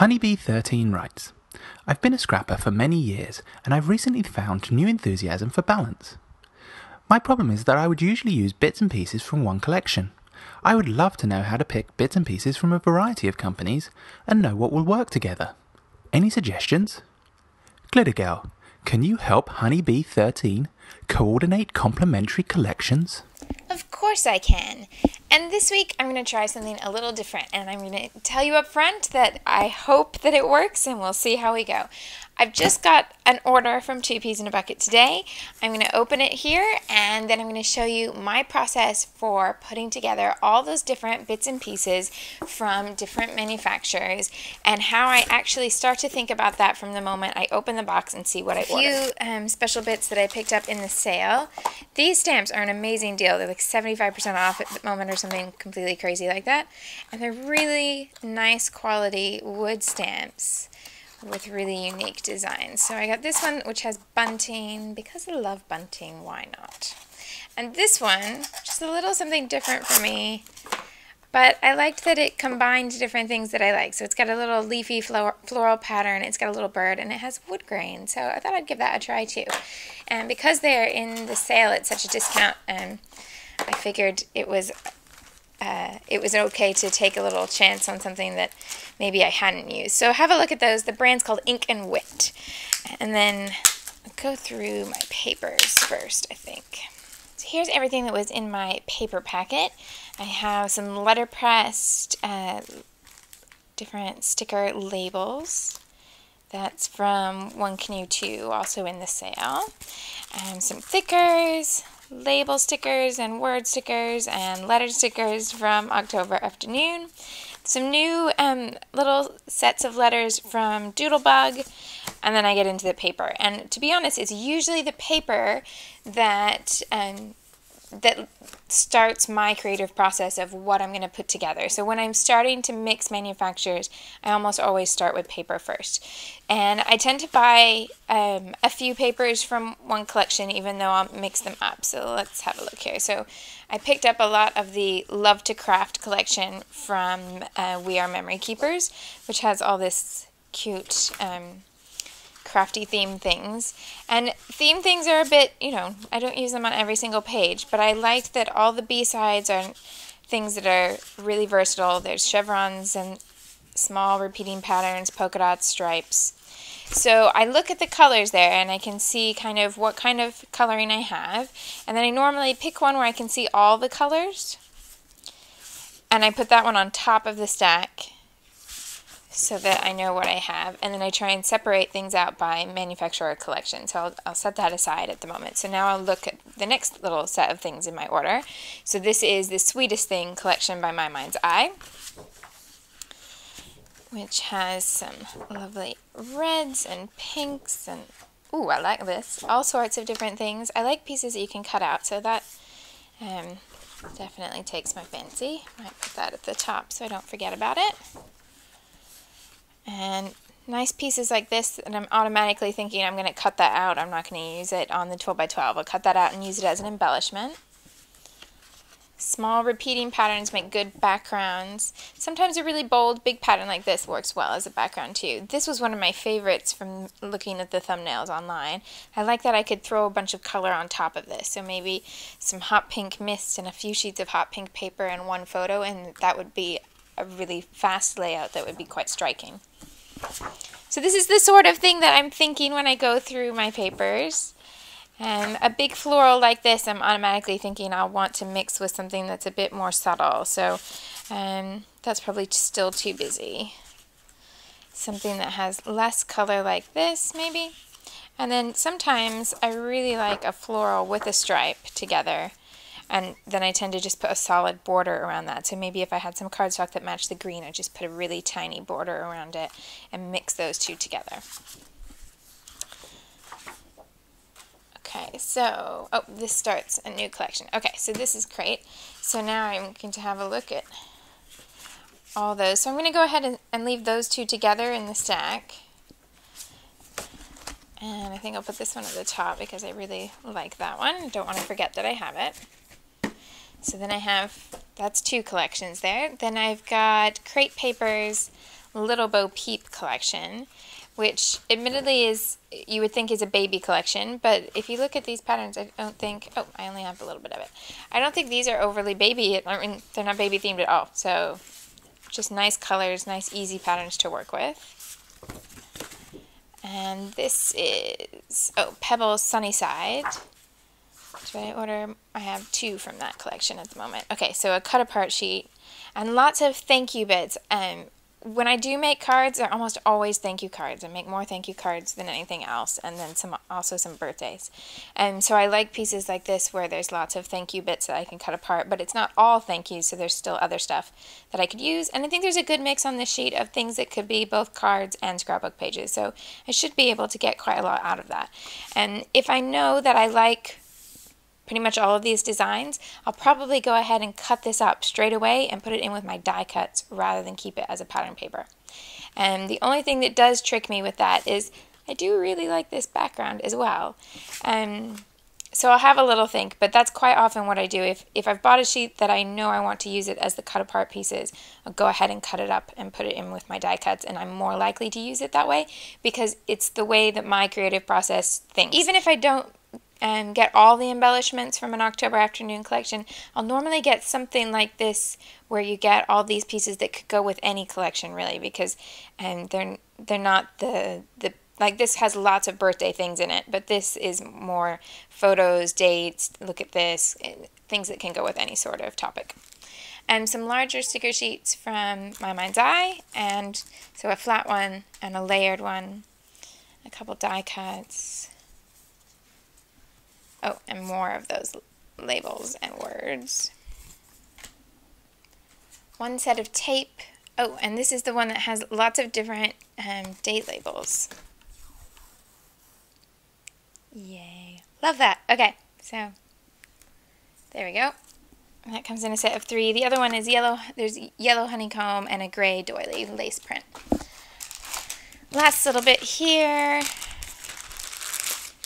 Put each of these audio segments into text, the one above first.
Honeybee13 writes I've been a scrapper for many years and I've recently found new enthusiasm for balance. My problem is that I would usually use bits and pieces from one collection. I would love to know how to pick bits and pieces from a variety of companies and know what will work together. Any suggestions? Glittergirl, can you help Honeybee13 coordinate complementary collections? Of course I can. And this week I'm going to try something a little different and I'm going to tell you up front that I hope that it works and we'll see how we go. I've just got an order from Two Peas in a Bucket today. I'm going to open it here and then I'm going to show you my process for putting together all those different bits and pieces from different manufacturers and how I actually start to think about that from the moment I open the box and see what I ordered. A few um, special bits that I picked up in the sale. These stamps are an amazing deal. They're like 75% off at the moment or something completely crazy like that. And they're really nice quality wood stamps with really unique designs. So I got this one which has bunting. Because I love bunting, why not? And this one, just a little something different for me. But I liked that it combined different things that I like. So it's got a little leafy floral pattern, it's got a little bird, and it has wood grain. So I thought I'd give that a try too. And because they're in the sale at such a discount, um, I figured it was uh, it was okay to take a little chance on something that maybe I hadn't used. So have a look at those. The brand's called Ink and Wit. And then go through my papers first, I think. So here's everything that was in my paper packet. I have some letterpressed uh, different sticker labels. That's from One Canoe 2, also in the sale. And some thickers, label stickers and word stickers and letter stickers from October Afternoon. Some new um, little sets of letters from Doodlebug, and then I get into the paper. And to be honest, it's usually the paper that um, that starts my creative process of what I'm going to put together. So when I'm starting to mix manufacturers, I almost always start with paper first. And I tend to buy um, a few papers from one collection even though I'll mix them up. So let's have a look here. So I picked up a lot of the Love to Craft collection from uh, We Are Memory Keepers, which has all this cute um, crafty theme things. And theme things are a bit, you know, I don't use them on every single page, but I like that all the B-sides are things that are really versatile. There's chevrons and small repeating patterns, polka dots, stripes. So I look at the colors there and I can see kind of what kind of coloring I have. And then I normally pick one where I can see all the colors. And I put that one on top of the stack so that I know what I have. And then I try and separate things out by manufacturer collection. So I'll, I'll set that aside at the moment. So now I'll look at the next little set of things in my order. So this is the Sweetest Thing collection by My Mind's Eye, which has some lovely reds and pinks and Ooh, I like this. All sorts of different things. I like pieces that you can cut out, so that um, definitely takes my fancy. Might put that at the top so I don't forget about it. And nice pieces like this, and I'm automatically thinking I'm going to cut that out. I'm not going to use it on the 12 by 12. I'll cut that out and use it as an embellishment. Small repeating patterns make good backgrounds. Sometimes a really bold, big pattern like this works well as a background too. This was one of my favorites from looking at the thumbnails online. I like that I could throw a bunch of color on top of this. So maybe some hot pink mist and a few sheets of hot pink paper and one photo and that would be a really fast layout that would be quite striking. So this is the sort of thing that I'm thinking when I go through my papers. And a big floral like this, I'm automatically thinking I'll want to mix with something that's a bit more subtle. So um, that's probably still too busy. Something that has less color like this, maybe. And then sometimes I really like a floral with a stripe together and then I tend to just put a solid border around that. So maybe if I had some cardstock that matched the green, I'd just put a really tiny border around it and mix those two together. Okay, so, oh, this starts a new collection. Okay, so this is great. So now I'm going to have a look at all those. So I'm going to go ahead and, and leave those two together in the stack. And I think I'll put this one at the top because I really like that one. Don't want to forget that I have it. So then I have, that's two collections there. Then I've got Crate Papers, Little Bo Peep collection, which admittedly is, you would think is a baby collection, but if you look at these patterns, I don't think, oh, I only have a little bit of it. I don't think these are overly baby, I mean, they're not baby themed at all, so just nice colors, nice easy patterns to work with. And this is, oh, Pebble Sunnyside. Did I order? I have two from that collection at the moment. Okay, so a cut apart sheet and lots of thank you bits. Um, when I do make cards, they're almost always thank you cards. I make more thank you cards than anything else, and then some also some birthdays. And so I like pieces like this where there's lots of thank you bits that I can cut apart, but it's not all thank yous, so there's still other stuff that I could use. And I think there's a good mix on this sheet of things that could be both cards and scrapbook pages. So I should be able to get quite a lot out of that. And if I know that I like pretty much all of these designs, I'll probably go ahead and cut this up straight away and put it in with my die cuts rather than keep it as a pattern paper. And the only thing that does trick me with that is I do really like this background as well. Um, so I'll have a little think, but that's quite often what I do. If, if I've bought a sheet that I know I want to use it as the cut apart pieces, I'll go ahead and cut it up and put it in with my die cuts, and I'm more likely to use it that way because it's the way that my creative process thinks. Even if I don't and get all the embellishments from an October afternoon collection, I'll normally get something like this where you get all these pieces that could go with any collection really because and um, they're they're not the the like this has lots of birthday things in it, but this is more photos, dates, look at this, things that can go with any sort of topic. And some larger sticker sheets from My Mind's Eye, and so a flat one and a layered one, a couple die cuts, Oh, and more of those labels and words. One set of tape. Oh, and this is the one that has lots of different um, date labels. Yay. Love that. Okay, so there we go. And that comes in a set of three. The other one is yellow. There's yellow honeycomb and a gray doily lace print. Last little bit here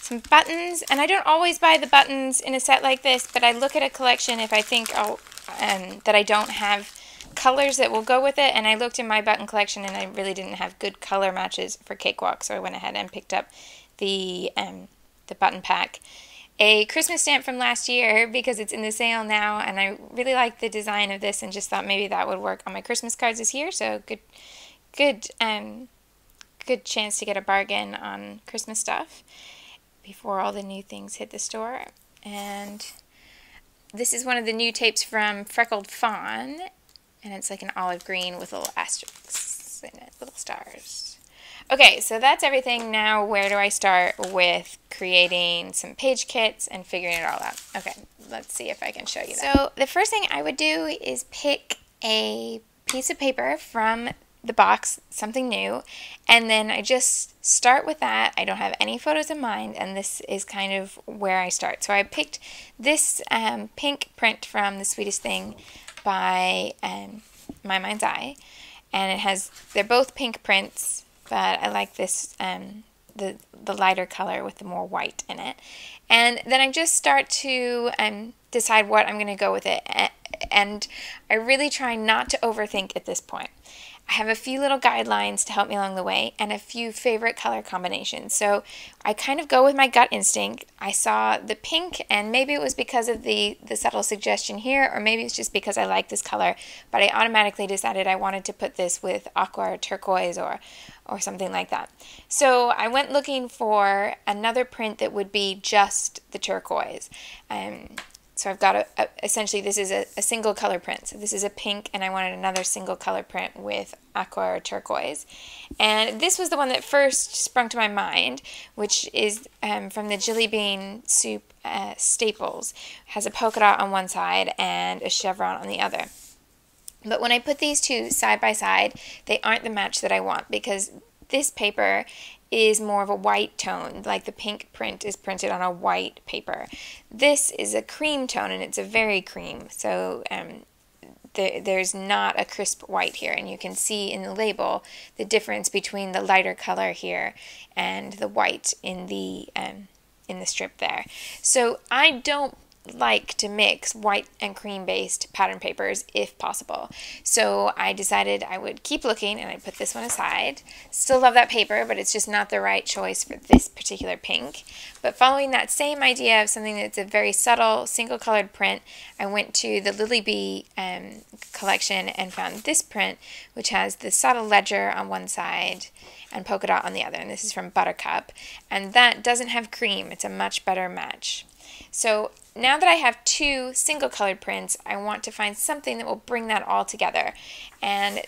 some buttons, and I don't always buy the buttons in a set like this, but I look at a collection if I think I'll, um, that I don't have colors that will go with it, and I looked in my button collection and I really didn't have good color matches for Cakewalk, so I went ahead and picked up the, um, the button pack. A Christmas stamp from last year because it's in the sale now, and I really like the design of this and just thought maybe that would work on my Christmas cards this year, so good, good, um, good chance to get a bargain on Christmas stuff before all the new things hit the store. And this is one of the new tapes from Freckled Fawn, and it's like an olive green with little asterisks in it, little stars. Okay, so that's everything. Now, where do I start with creating some page kits and figuring it all out? Okay, let's see if I can show you that. So, the first thing I would do is pick a piece of paper from the box something new and then I just start with that. I don't have any photos in mind and this is kind of where I start. So I picked this um, pink print from The Sweetest Thing by um, My Mind's Eye and it has, they're both pink prints but I like this, um, the, the lighter color with the more white in it. And then I just start to um, decide what I'm going to go with it and I really try not to overthink at this point. I have a few little guidelines to help me along the way and a few favorite color combinations. So I kind of go with my gut instinct. I saw the pink and maybe it was because of the, the subtle suggestion here or maybe it's just because I like this color, but I automatically decided I wanted to put this with aqua or turquoise or, or something like that. So I went looking for another print that would be just the turquoise. Um, so I've got a, a essentially this is a, a, single color print. So this is a pink and I wanted another single color print with aqua or turquoise. And this was the one that first sprung to my mind, which is um, from the Jillibean Soup uh, Staples. It has a polka dot on one side and a chevron on the other. But when I put these two side by side, they aren't the match that I want because this paper is more of a white tone, like the pink print is printed on a white paper. This is a cream tone, and it's a very cream, so um, there, there's not a crisp white here, and you can see in the label the difference between the lighter color here and the white in the um, in the strip there. So I don't like to mix white and cream based pattern papers if possible. So I decided I would keep looking and I put this one aside. Still love that paper, but it's just not the right choice for this particular pink. But following that same idea of something that's a very subtle single colored print, I went to the Lily Bee um, collection and found this print, which has the subtle ledger on one side and polka dot on the other. And this is from Buttercup. And that doesn't have cream. It's a much better match. So now that I have two single colored prints, I want to find something that will bring that all together. And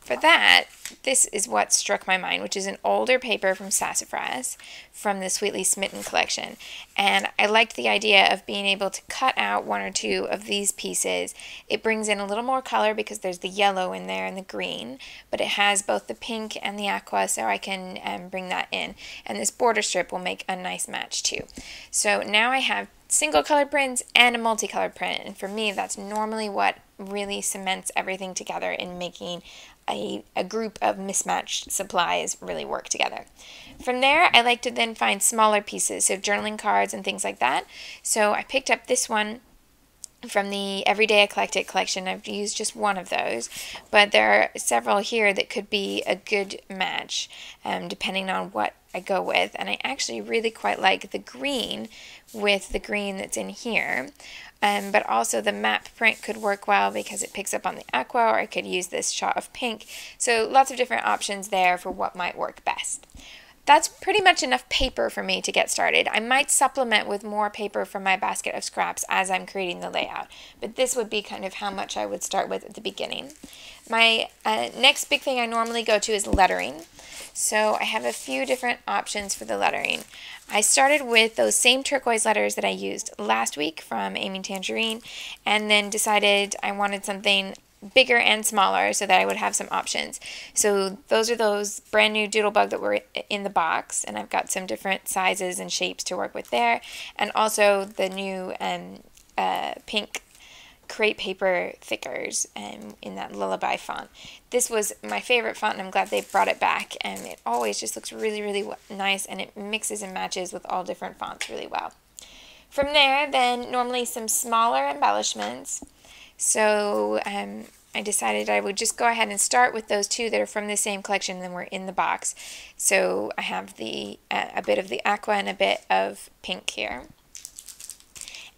for that, this is what struck my mind, which is an older paper from Sassafras from the Sweetly Smitten collection. And I liked the idea of being able to cut out one or two of these pieces. It brings in a little more color because there's the yellow in there and the green, but it has both the pink and the aqua, so I can um, bring that in. And this border strip will make a nice match too. So now I have single colored prints and a multicolored print. And for me, that's normally what really cements everything together in making a, a group of mismatched supplies really work together. From there, I like to then find smaller pieces, so journaling cards and things like that. So I picked up this one from the Everyday Eclectic collection. I've used just one of those, but there are several here that could be a good match um, depending on what I go with. And I actually really quite like the green with the green that's in here. Um, but also the map print could work well because it picks up on the aqua or I could use this shot of pink. So lots of different options there for what might work best. That's pretty much enough paper for me to get started. I might supplement with more paper from my basket of scraps as I'm creating the layout, but this would be kind of how much I would start with at the beginning. My uh, next big thing I normally go to is lettering. So I have a few different options for the lettering. I started with those same turquoise letters that I used last week from Amy Tangerine and then decided I wanted something bigger and smaller so that I would have some options. So those are those brand new Doodlebug that were in the box and I've got some different sizes and shapes to work with there and also the new um, uh, pink crepe paper thickers um, in that lullaby font. This was my favorite font and I'm glad they brought it back and it always just looks really really nice and it mixes and matches with all different fonts really well. From there then normally some smaller embellishments so um, I decided I would just go ahead and start with those two that are from the same collection and then we're in the box. So I have the uh, a bit of the aqua and a bit of pink here.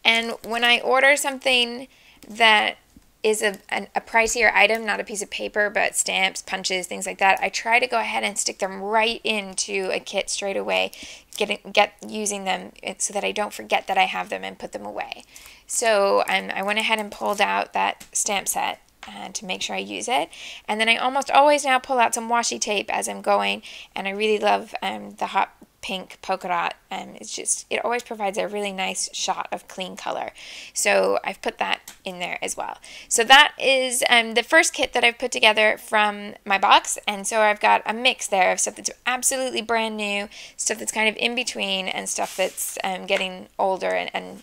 And when I order something that is a, an, a pricier item, not a piece of paper, but stamps, punches, things like that, I try to go ahead and stick them right into a kit straight away, getting get using them so that I don't forget that I have them and put them away. So um, I went ahead and pulled out that stamp set uh, to make sure I use it. And then I almost always now pull out some washi tape as I'm going, and I really love um, the hot pink polka dot and it's just it always provides a really nice shot of clean color. So I've put that in there as well. So that is um, the first kit that I've put together from my box and so I've got a mix there of stuff that's absolutely brand new stuff that's kind of in between and stuff that's um, getting older and, and,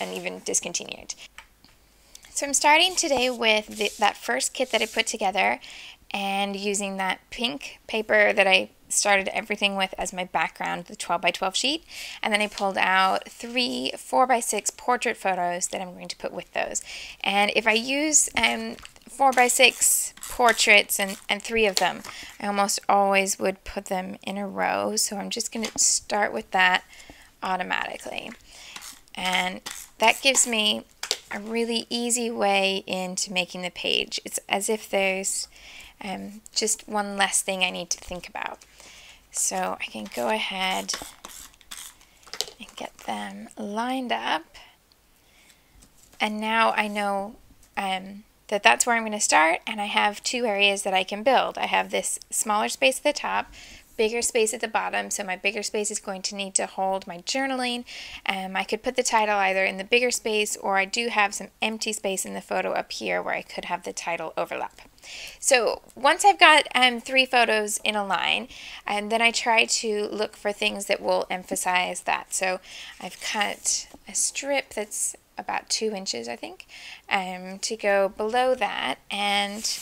and even discontinued. So I'm starting today with the, that first kit that I put together and using that pink paper that I started everything with as my background, the 12 by 12 sheet. And then I pulled out three 4 by 6 portrait photos that I'm going to put with those. And if I use um, 4 by 6 portraits and, and three of them, I almost always would put them in a row. So I'm just going to start with that automatically. And that gives me a really easy way into making the page. It's as if there's um, just one less thing I need to think about. So I can go ahead and get them lined up. And now I know um, that that's where I'm going to start and I have two areas that I can build. I have this smaller space at the top bigger space at the bottom. So my bigger space is going to need to hold my journaling. Um, I could put the title either in the bigger space or I do have some empty space in the photo up here where I could have the title overlap. So once I've got um, three photos in a line, and then I try to look for things that will emphasize that. So I've cut a strip that's about two inches, I think, um, to go below that, and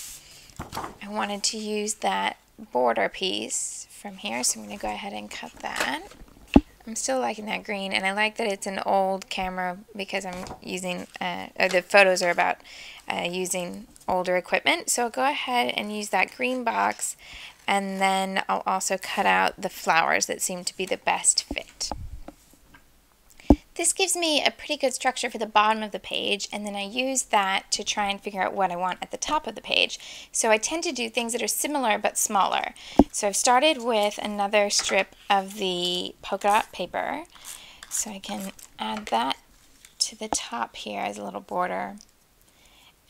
I wanted to use that border piece from here. So I'm going to go ahead and cut that. I'm still liking that green, and I like that it's an old camera because I'm using, uh, the photos are about uh, using older equipment. So I'll go ahead and use that green box, and then I'll also cut out the flowers that seem to be the best fit. This gives me a pretty good structure for the bottom of the page and then I use that to try and figure out what I want at the top of the page. So I tend to do things that are similar but smaller. So I've started with another strip of the polka dot paper. So I can add that to the top here as a little border.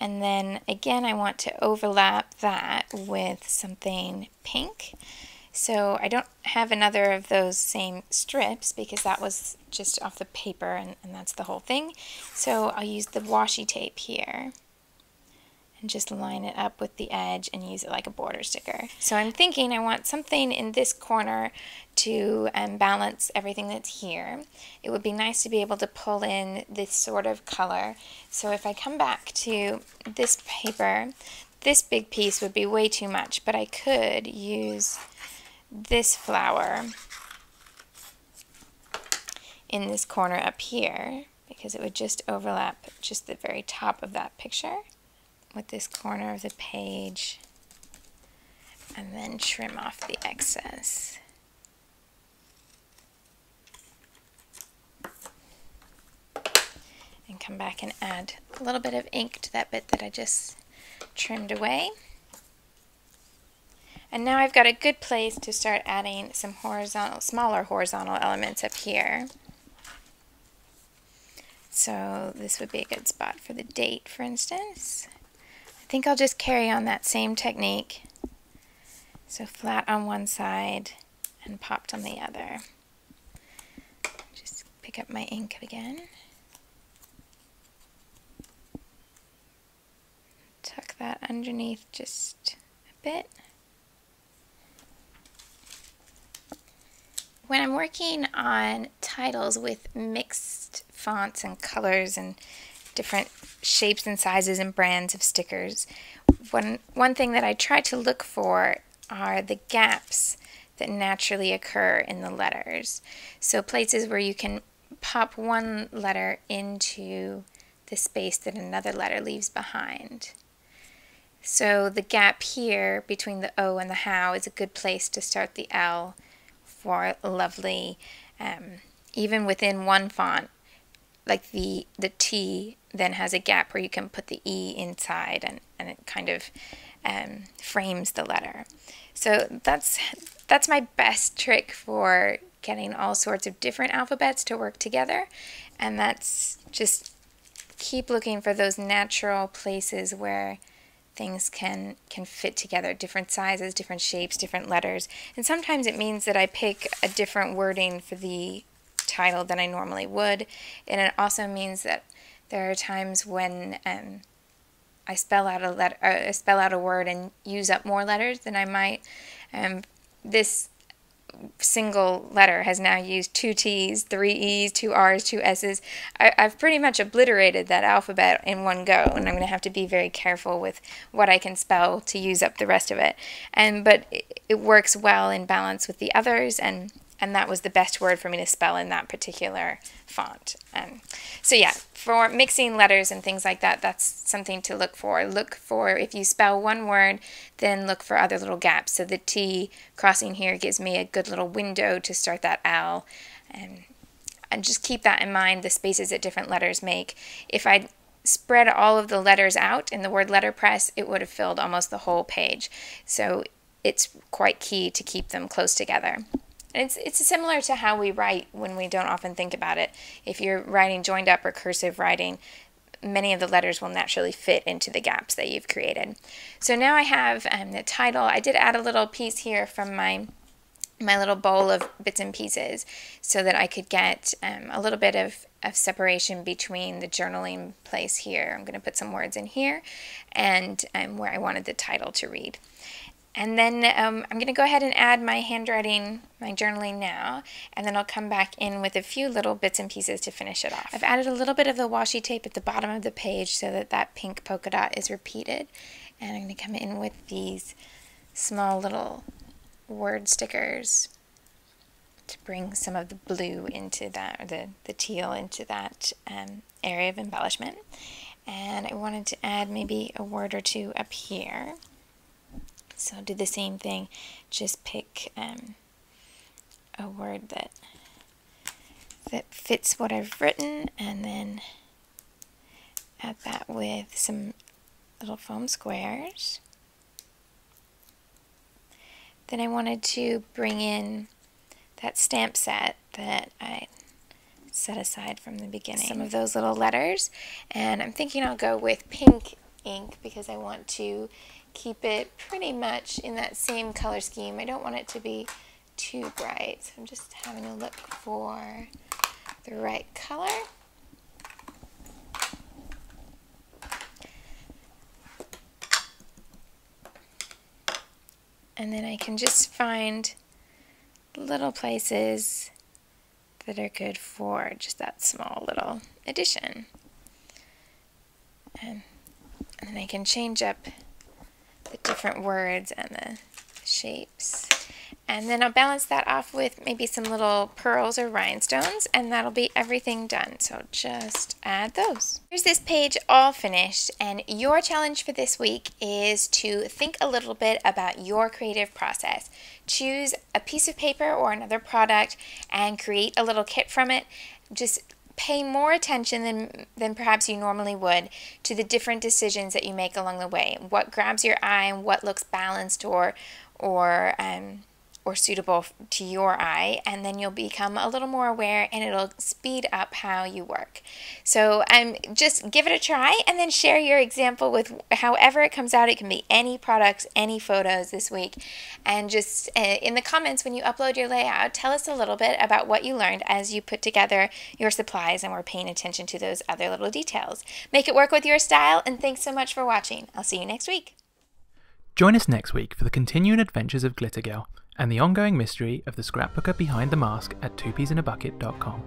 And then again I want to overlap that with something pink. So I don't have another of those same strips because that was just off the paper and, and that's the whole thing. So I'll use the washi tape here and just line it up with the edge and use it like a border sticker. So I'm thinking I want something in this corner to um, balance everything that's here. It would be nice to be able to pull in this sort of color. So if I come back to this paper, this big piece would be way too much, but I could use this flower in this corner up here because it would just overlap just the very top of that picture with this corner of the page and then trim off the excess. And come back and add a little bit of ink to that bit that I just trimmed away. And now I've got a good place to start adding some horizontal, smaller horizontal elements up here. So this would be a good spot for the date, for instance. I think I'll just carry on that same technique. So flat on one side and popped on the other. Just pick up my ink again. Tuck that underneath just a bit. When I'm working on titles with mixed fonts and colors and different shapes and sizes and brands of stickers, one, one thing that I try to look for are the gaps that naturally occur in the letters. So places where you can pop one letter into the space that another letter leaves behind. So the gap here between the O and the how is a good place to start the L for lovely, um, even within one font, like the, the T then has a gap where you can put the E inside and, and it kind of um, frames the letter. So that's, that's my best trick for getting all sorts of different alphabets to work together. And that's just keep looking for those natural places where things can can fit together different sizes different shapes different letters. And sometimes it means that I pick a different wording for the title than I normally would. And it also means that there are times when um, I spell out a letter uh, spell out a word and use up more letters than I might. Um, this single letter has now used two T's, three E's, two R's, two S's. I, have pretty much obliterated that alphabet in one go, and I'm going to have to be very careful with what I can spell to use up the rest of it. And but it, it works well in balance with the others, and and that was the best word for me to spell in that particular font. Um, so yeah, for mixing letters and things like that, that's something to look for. Look for, if you spell one word, then look for other little gaps. So the T crossing here gives me a good little window to start that L. Um, and just keep that in mind, the spaces that different letters make. If I spread all of the letters out in the word letterpress, it would have filled almost the whole page. So it's quite key to keep them close together. It's, it's similar to how we write when we don't often think about it. If you're writing joined up or cursive writing, many of the letters will naturally fit into the gaps that you've created. So now I have um, the title. I did add a little piece here from my my little bowl of bits and pieces so that I could get um, a little bit of, of separation between the journaling place here. I'm going to put some words in here and um, where I wanted the title to read. And then um, I'm going to go ahead and add my handwriting, my journaling now, and then I'll come back in with a few little bits and pieces to finish it off. I've added a little bit of the washi tape at the bottom of the page so that that pink polka dot is repeated. And I'm going to come in with these small little word stickers to bring some of the blue into that, or the, the teal into that um, area of embellishment. And I wanted to add maybe a word or two up here. So do the same thing, just pick um, a word that that fits what I've written and then add that with some little foam squares. Then I wanted to bring in that stamp set that I set aside from the beginning. Some of those little letters. And I'm thinking I'll go with pink ink because I want to keep it pretty much in that same color scheme. I don't want it to be too bright. So I'm just having a look for the right color. And then I can just find little places that are good for just that small little addition. And, and then I can change up the different words and the shapes. And then I'll balance that off with maybe some little pearls or rhinestones and that'll be everything done. So just add those. Here's this page all finished and your challenge for this week is to think a little bit about your creative process. Choose a piece of paper or another product and create a little kit from it. Just pay more attention than, than perhaps you normally would to the different decisions that you make along the way. What grabs your eye and what looks balanced or, or um, or suitable to your eye, and then you'll become a little more aware and it'll speed up how you work. So um, just give it a try and then share your example with however it comes out. It can be any products, any photos this week. And just uh, in the comments when you upload your layout, tell us a little bit about what you learned as you put together your supplies and we're paying attention to those other little details. Make it work with your style, and thanks so much for watching. I'll see you next week. Join us next week for the continuing adventures of Glitter Girl and the ongoing mystery of the scrapbooker behind the mask at twopeasinabucket.com.